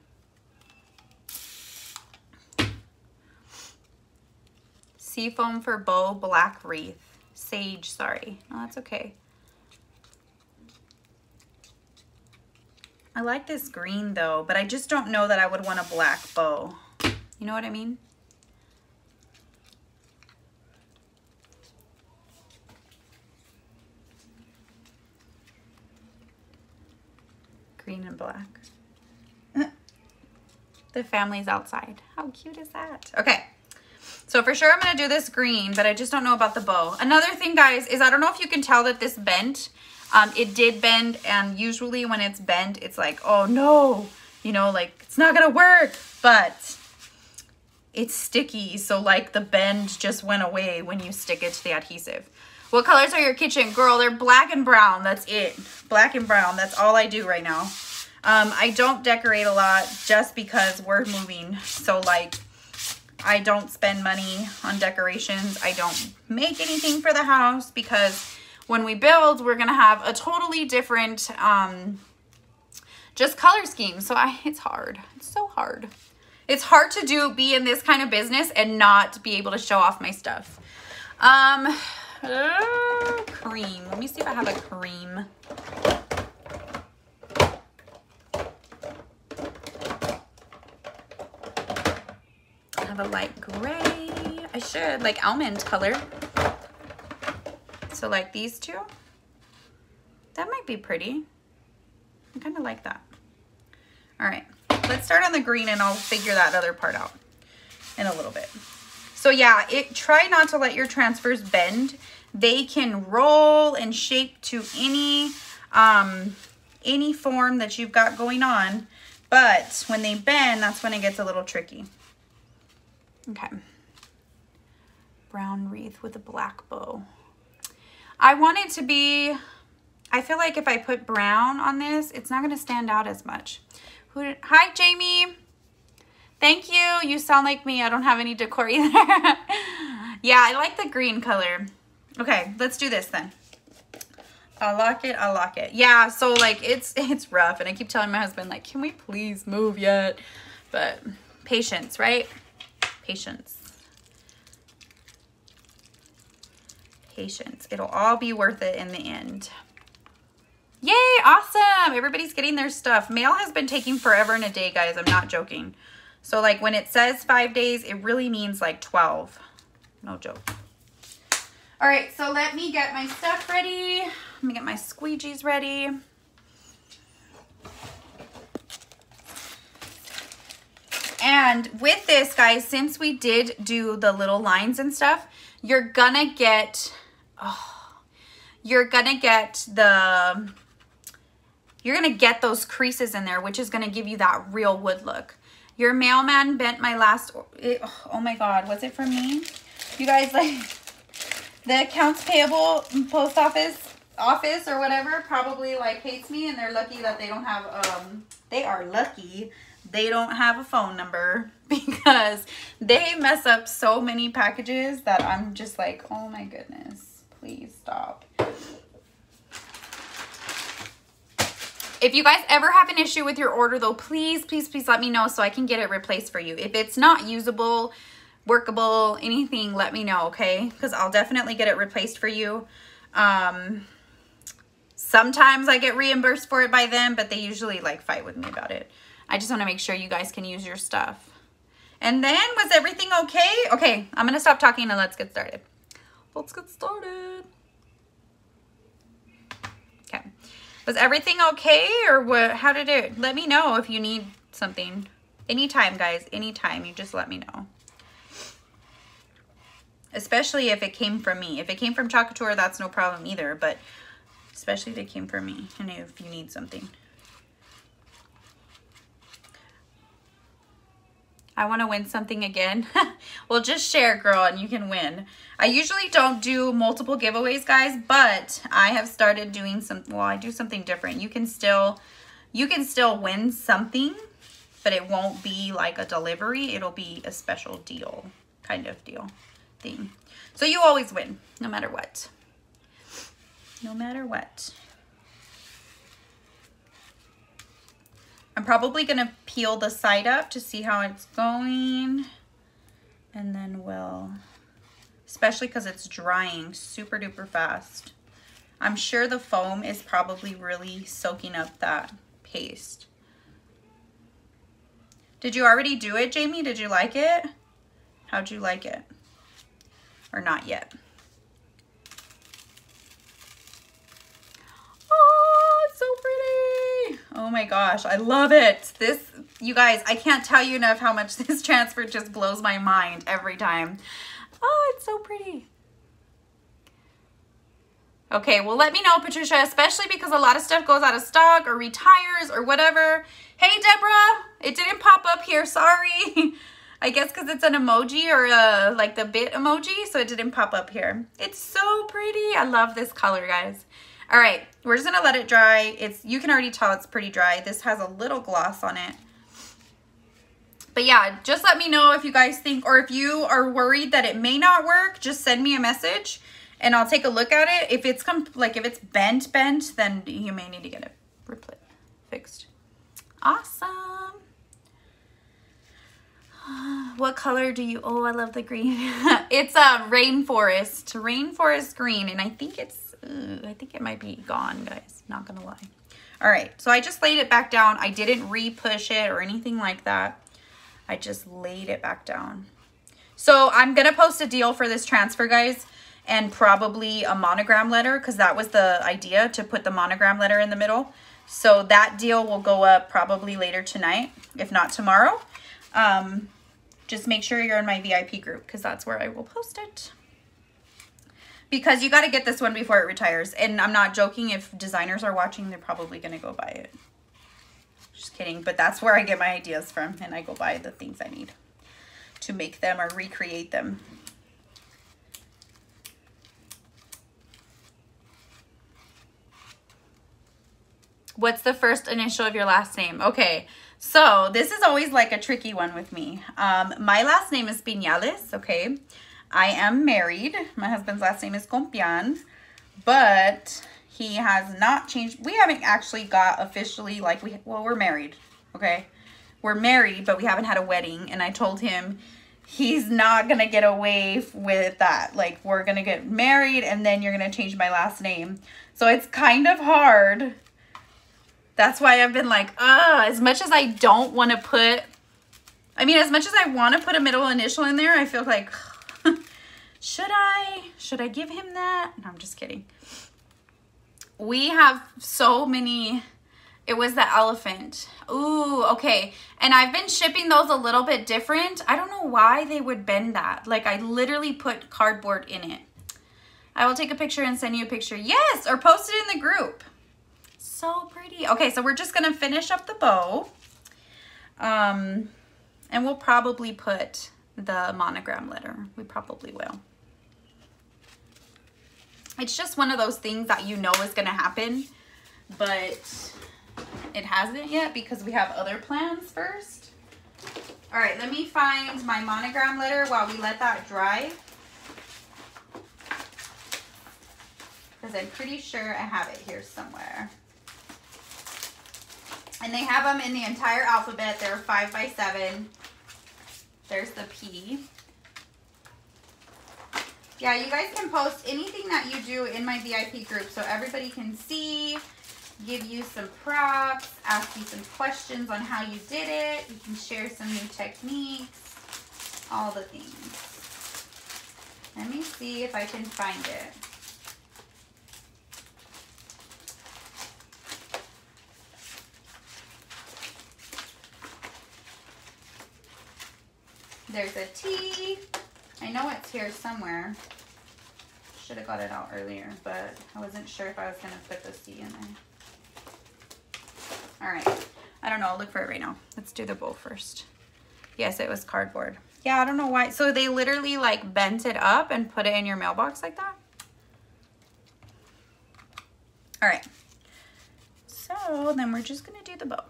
[SPEAKER 1] Seafoam for bow, black wreath. Sage, sorry. No, that's okay. I like this green though, but I just don't know that I would want a black bow. You know what I mean? Green and black. the family's outside. How cute is that? Okay. So for sure I'm going to do this green, but I just don't know about the bow. Another thing, guys, is I don't know if you can tell that this bent. Um, it did bend, and usually when it's bent, it's like, oh no, you know, like it's not going to work. But it's sticky, so like the bend just went away when you stick it to the adhesive. What colors are your kitchen? Girl, they're black and brown. That's it. Black and brown. That's all I do right now. Um, I don't decorate a lot just because we're moving. So like I don't spend money on decorations. I don't make anything for the house because when we build, we're going to have a totally different um, just color scheme. So I, it's hard. It's so hard. It's hard to do, be in this kind of business and not be able to show off my stuff. Um, uh, cream. Let me see if I have a cream. A light gray. I should, like almond color. So like these two. That might be pretty. I kind of like that. All right, let's start on the green and I'll figure that other part out in a little bit. So yeah, it try not to let your transfers bend. They can roll and shape to any um, any form that you've got going on. But when they bend, that's when it gets a little tricky. Okay. Brown wreath with a black bow. I want it to be, I feel like if I put brown on this, it's not going to stand out as much. Who hi, Jamie. Thank you. You sound like me. I don't have any decor either. yeah, I like the green color. Okay, let's do this then. I'll lock it, I'll lock it. Yeah, so like it's it's rough and I keep telling my husband like, can we please move yet? But patience, right? Patience. Patience. It'll all be worth it in the end. Yay, awesome. Everybody's getting their stuff. Mail has been taking forever and a day, guys. I'm not joking. So like when it says five days, it really means like 12. No joke. All right, so let me get my stuff ready. Let me get my squeegees ready. And with this, guys, since we did do the little lines and stuff, you're gonna get, oh, you're gonna get the, you're gonna get those creases in there, which is gonna give you that real wood look. Your mailman bent my last, it, oh my God, was it from me? You guys, like, the accounts payable post office office or whatever probably like hates me and they're lucky that they don't have um they are lucky they don't have a phone number because they mess up so many packages that I'm just like oh my goodness please stop. If you guys ever have an issue with your order though please please please let me know so I can get it replaced for you. If it's not usable workable anything let me know okay? Because I'll definitely get it replaced for you. Um Sometimes I get reimbursed for it by them, but they usually like fight with me about it. I just want to make sure you guys can use your stuff. And then, was everything okay? Okay, I'm going to stop talking and let's get started. Let's get started. Okay. Was everything okay or what? How did it? Let me know if you need something. Anytime, guys. Anytime. You just let me know. Especially if it came from me. If it came from Chalk Couture, that's no problem either. But especially if it came from me and if you need something. I want to win something again. well, just share, girl, and you can win. I usually don't do multiple giveaways, guys, but I have started doing some, well, I do something different. You can still, you can still win something, but it won't be like a delivery. It'll be a special deal kind of deal thing. So you always win, no matter what no matter what. I'm probably to peel the side up to see how it's going. And then we'll, especially because it's drying super duper fast. I'm sure the foam is probably really soaking up that paste. Did you already do it, Jamie? Did you like it? How'd you like it? Or not yet? Oh my gosh, I love it. This, you guys, I can't tell you enough how much this transfer just blows my mind every time. Oh, it's so pretty. Okay, well, let me know, Patricia, especially because a lot of stuff goes out of stock or retires or whatever. Hey, Deborah, it didn't pop up here. Sorry. I guess because it's an emoji or a, like the Bitmoji, so it didn't pop up here. It's so pretty. I love this color, guys. All right, we're just gonna let it dry. It's You can already tell it's pretty dry. This has a little gloss on it. But yeah, just let me know if you guys think, or if you are worried that it may not work, just send me a message and I'll take a look at it. If it's like if it's bent, bent, then you may need to get it fixed. Awesome. What color do you, oh, I love the green. it's a rainforest, rainforest green. And I think it's I think it might be gone, guys. Not gonna lie. All right, so I just laid it back down. I didn't re-push it or anything like that. I just laid it back down. So I'm gonna post a deal for this transfer, guys, and probably a monogram letter because that was the idea to put the monogram letter in the middle. So that deal will go up probably later tonight, if not tomorrow. Um, just make sure you're in my VIP group because that's where I will post it because you got to get this one before it retires. And I'm not joking. If designers are watching, they're probably going to go buy it. Just kidding. But that's where I get my ideas from. And I go buy the things I need to make them or recreate them. What's the first initial of your last name? Okay, so this is always like a tricky one with me. Um, my last name is Pinales, okay? I am married. My husband's last name is Compian, but he has not changed. We haven't actually got officially like we, well, we're married. Okay. We're married, but we haven't had a wedding. And I told him he's not going to get away with that. Like we're going to get married and then you're going to change my last name. So it's kind of hard. That's why I've been like, ah, as much as I don't want to put, I mean, as much as I want to put a middle initial in there, I feel like, should I? Should I give him that? No, I'm just kidding. We have so many It was the elephant. Ooh, okay. And I've been shipping those a little bit different. I don't know why they would bend that. Like I literally put cardboard in it. I will take a picture and send you a picture. Yes, or post it in the group. So pretty. Okay, so we're just gonna finish up the bow. Um, and we'll probably put the monogram letter. We probably will. It's just one of those things that you know is gonna happen, but it hasn't yet because we have other plans first. All right, let me find my monogram letter while we let that dry. Because I'm pretty sure I have it here somewhere. And they have them in the entire alphabet. They're five by seven. There's the P. Yeah, you guys can post anything that you do in my VIP group so everybody can see give you some props, ask you some questions on how you did it. You can share some new techniques, all the things. Let me see if I can find it. There's a T. I know it's here somewhere. Should have got it out earlier, but I wasn't sure if I was going to put the C in there. All right. I don't know. I'll look for it right now. Let's do the bow first. Yes, it was cardboard. Yeah, I don't know why. So they literally like bent it up and put it in your mailbox like that? All right. So then we're just going to do the bow.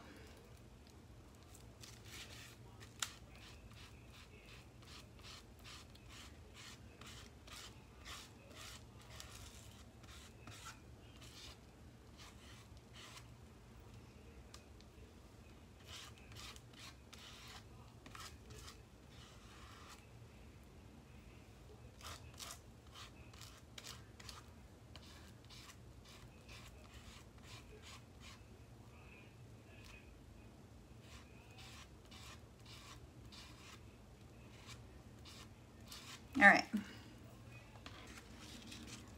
[SPEAKER 1] All right.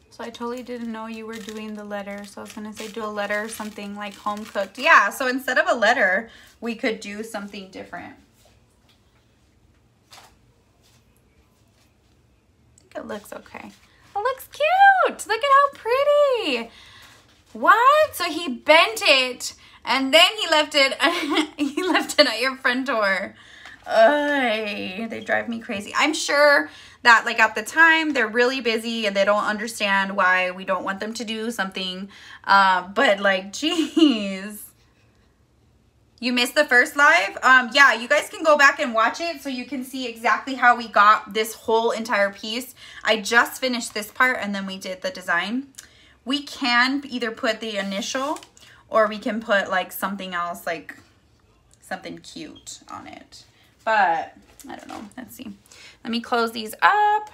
[SPEAKER 1] So I totally didn't know you were doing the letter. So I was going to say do a letter something like home cooked. Yeah, so instead of a letter, we could do something different. I think it looks okay. It looks cute. Look at how pretty. What? So he bent it and then he left it he left it at your front door. Ay, they drive me crazy. I'm sure that like at the time they're really busy and they don't understand why we don't want them to do something. Uh, but like, geez. You missed the first live? Um, yeah, you guys can go back and watch it so you can see exactly how we got this whole entire piece. I just finished this part and then we did the design. We can either put the initial or we can put like something else, like something cute on it. But I don't know. Let's see. Let me close these up.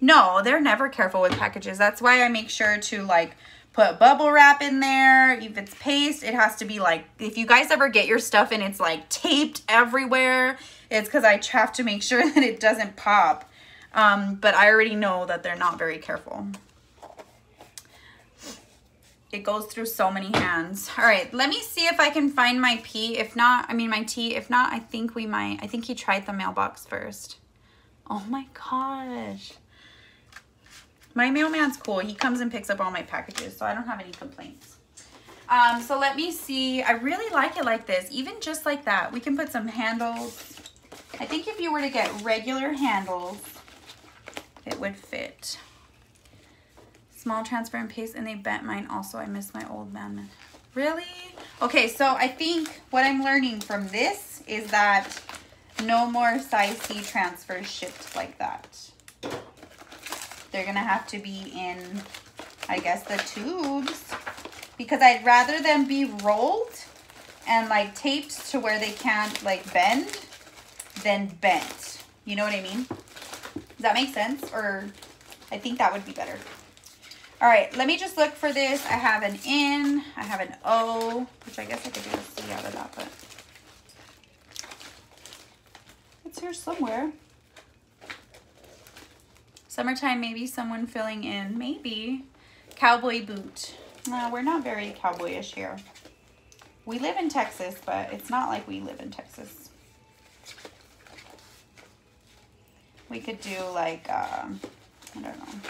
[SPEAKER 1] No, they're never careful with packages. That's why I make sure to like put bubble wrap in there. If it's paste, it has to be like, if you guys ever get your stuff and it's like taped everywhere, it's because I have to make sure that it doesn't pop. Um, but I already know that they're not very careful. It goes through so many hands. All right, let me see if I can find my P. If not, I mean my T. If not, I think we might. I think he tried the mailbox first. Oh my gosh. My mailman's cool. He comes and picks up all my packages, so I don't have any complaints. Um, so let me see. I really like it like this, even just like that. We can put some handles. I think if you were to get regular handles, it would fit small transfer and paste and they bent mine also. I miss my old man. Really? Okay, so I think what I'm learning from this is that no more size C transfers shipped like that. They're gonna have to be in, I guess, the tubes because I'd rather them be rolled and like taped to where they can't like bend than bent. You know what I mean? Does that make sense? Or I think that would be better. All right, let me just look for this. I have an N, I have an O, which I guess I could do a C out of that, but it's here somewhere. Summertime, maybe someone filling in, maybe. Cowboy boot. No, we're not very cowboyish here. We live in Texas, but it's not like we live in Texas. We could do like, um, I don't know.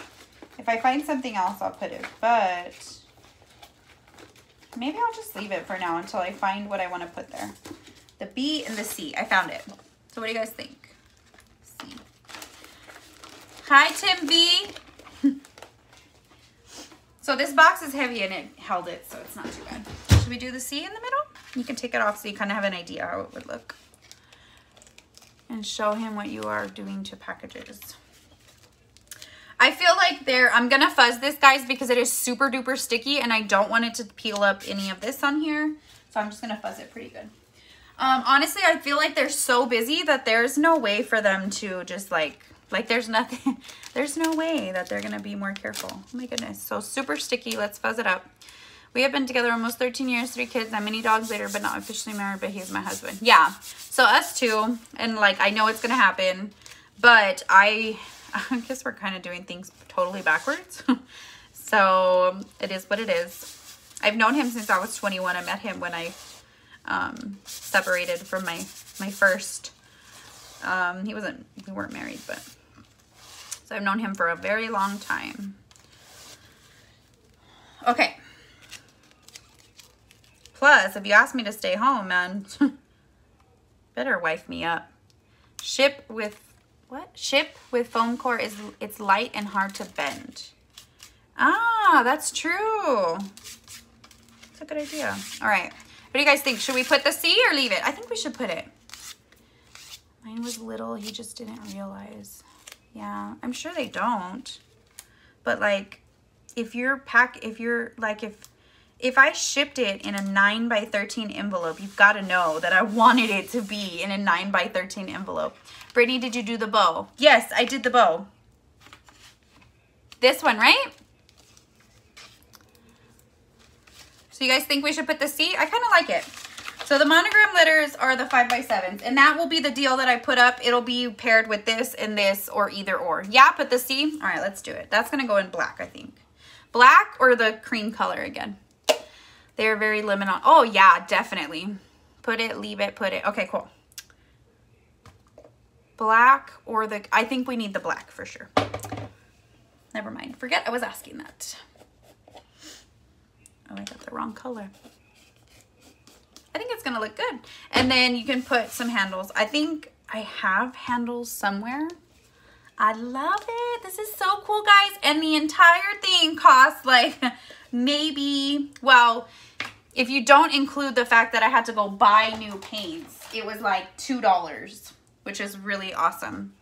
[SPEAKER 1] If I find something else, I'll put it, but maybe I'll just leave it for now until I find what I want to put there. The B and the C. I found it. So what do you guys think? C. Hi, Tim B. so this box is heavy and it held it, so it's not too bad. Should we do the C in the middle? You can take it off so you kind of have an idea how it would look. And show him what you are doing to packages. I feel like there, I'm going to fuzz this, guys, because it is super duper sticky and I don't want it to peel up any of this on here. So I'm just going to fuzz it pretty good. Um, honestly, I feel like they're so busy that there's no way for them to just like, like there's nothing, there's no way that they're going to be more careful. Oh my goodness. So super sticky. Let's fuzz it up. We have been together almost 13 years, three kids. I'm many dogs later, but not officially married, but he's my husband. Yeah. So us two, And like, I know it's going to happen, but I, I guess we're kind of doing things totally backwards. so it is what it is. I've known him since I was 21. I met him when I um, separated from my, my first. Um, he wasn't, we weren't married, but. So I've known him for a very long time. Okay. Plus, if you ask me to stay home, man, better wife me up. Ship with, what? Ship with foam core is, it's light and hard to bend. Ah, that's true. That's a good idea. All right. What do you guys think? Should we put the C or leave it? I think we should put it. Mine was little. He just didn't realize. Yeah, I'm sure they don't. But like, if you're pack, if you're like, if if I shipped it in a 9 by 13 envelope, you've got to know that I wanted it to be in a 9 by 13 envelope. Brittany, did you do the bow? Yes, I did the bow. This one, right? So you guys think we should put the C? I kind of like it. So the monogram letters are the 5 by 7s and that will be the deal that I put up. It'll be paired with this and this or either or. Yeah, put the C. All right, let's do it. That's going to go in black, I think. Black or the cream color again. They're very limited on. Oh, yeah, definitely. Put it, leave it, put it. Okay, cool. Black or the, I think we need the black for sure. Never mind. Forget I was asking that. Oh, I got the wrong color. I think it's gonna look good. And then you can put some handles. I think I have handles somewhere. I love it. This is so cool, guys. And the entire thing costs like maybe, well, if you don't include the fact that I had to go buy new paints, it was like $2, which is really awesome.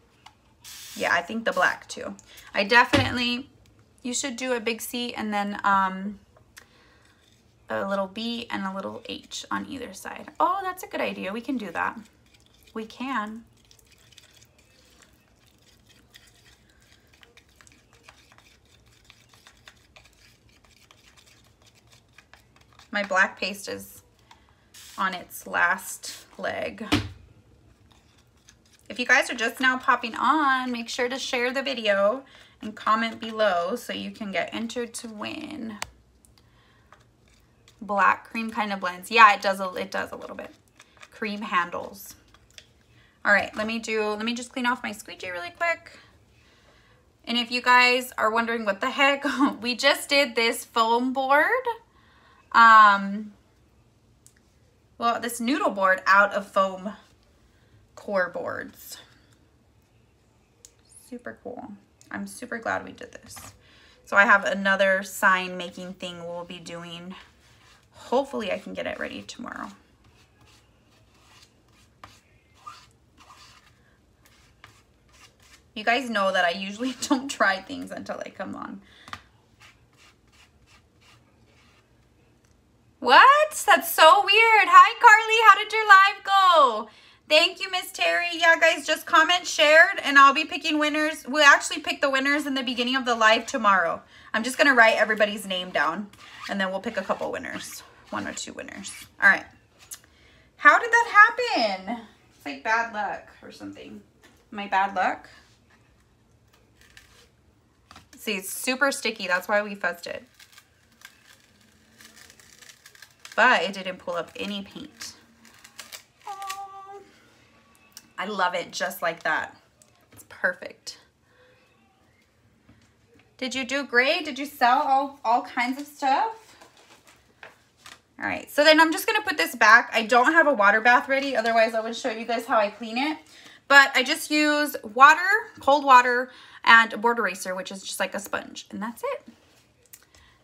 [SPEAKER 1] Yeah, I think the black too. I definitely, you should do a big C and then um, a little B and a little H on either side. Oh, that's a good idea. We can do that. We can. My black paste is on its last leg. If you guys are just now popping on, make sure to share the video and comment below so you can get entered to win black cream kind of blends. Yeah, it does a, it does a little bit. Cream handles. All right, let me do, let me just clean off my squeegee really quick. And if you guys are wondering what the heck, we just did this foam board. Um, well, this noodle board out of foam core boards. Super cool. I'm super glad we did this. So I have another sign making thing we'll be doing hopefully I can get it ready tomorrow. You guys know that I usually don't try things until they come on. That's so weird. Hi, Carly. How did your live go? Thank you, Miss Terry. Yeah, guys, just comment shared, and I'll be picking winners. We'll actually pick the winners in the beginning of the live tomorrow. I'm just going to write everybody's name down, and then we'll pick a couple winners one or two winners. All right. How did that happen? It's like bad luck or something. My bad luck? See, it's super sticky. That's why we fussed it. But it didn't pull up any paint. I love it just like that. It's perfect. Did you do great? Did you sell all, all kinds of stuff? All right, so then I'm just gonna put this back. I don't have a water bath ready, otherwise I would show you guys how I clean it. But I just use water, cold water, and a board eraser, which is just like a sponge, and that's it.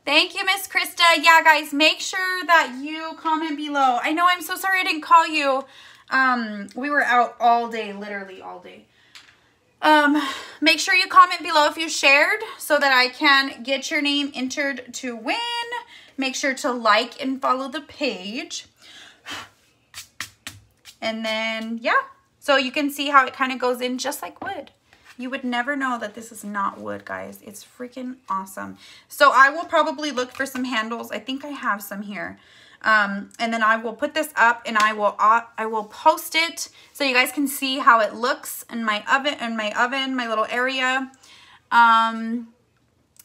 [SPEAKER 1] Thank you, Miss Krista. Yeah, guys, make sure that you comment below. I know I'm so sorry I didn't call you. Um, we were out all day, literally all day. Um, make sure you comment below if you shared so that I can get your name entered to win. Make sure to like and follow the page. And then, yeah. So you can see how it kind of goes in just like wood. You would never know that this is not wood, guys. It's freaking awesome. So I will probably look for some handles. I think I have some here. Um, and then I will put this up and I will uh, I will post it so you guys can see how it looks in my oven in my oven, my little area. Um,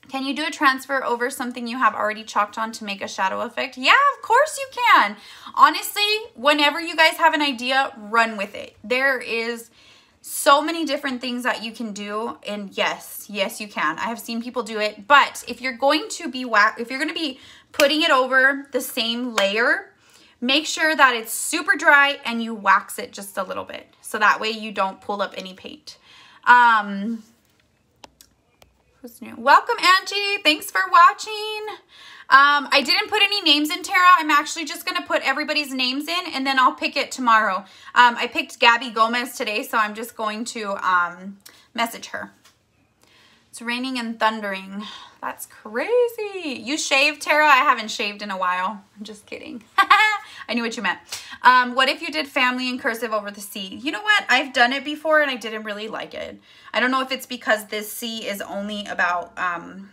[SPEAKER 1] can you do a transfer over something you have already chalked on to make a shadow effect? Yeah, of course you can. Honestly, whenever you guys have an idea, run with it. There is so many different things that you can do and yes yes you can i have seen people do it but if you're going to be if you're going to be putting it over the same layer make sure that it's super dry and you wax it just a little bit so that way you don't pull up any paint um Who's new? Welcome, Angie. Thanks for watching. Um, I didn't put any names in, Tara. I'm actually just going to put everybody's names in, and then I'll pick it tomorrow. Um, I picked Gabby Gomez today, so I'm just going to um, message her. It's raining and thundering. That's crazy. You shaved, Tara? I haven't shaved in a while. I'm just kidding. I knew what you meant. Um, what if you did family in cursive over the C? You know what? I've done it before and I didn't really like it. I don't know if it's because this C is only about um,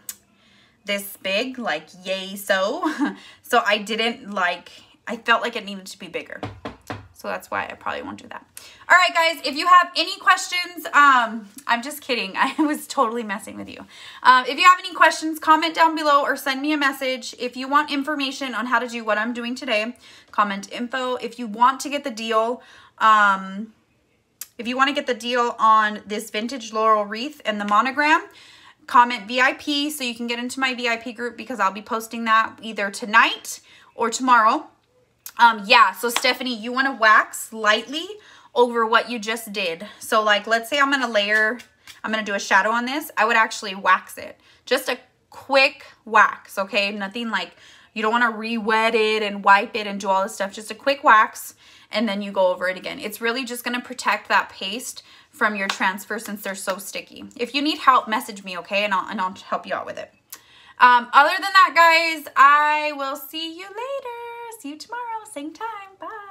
[SPEAKER 1] this big, like yay so. so I didn't like, I felt like it needed to be bigger. So that's why I probably won't do that. All right, guys, if you have any questions, um, I'm just kidding. I was totally messing with you. Uh, if you have any questions, comment down below or send me a message. If you want information on how to do what I'm doing today, comment info. If you want to get the deal, um, if you want to get the deal on this vintage laurel wreath and the monogram, comment VIP so you can get into my VIP group because I'll be posting that either tonight or tomorrow. Um, yeah, so Stephanie, you want to wax lightly over what you just did. So like, let's say I'm going to layer, I'm going to do a shadow on this. I would actually wax it. Just a quick wax, okay? Nothing like, you don't want to re-wet it and wipe it and do all this stuff. Just a quick wax and then you go over it again. It's really just going to protect that paste from your transfer since they're so sticky. If you need help, message me, okay? And I'll, and I'll help you out with it. Um, other than that, guys, I will see you later. See you tomorrow, same time. Bye.